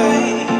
away.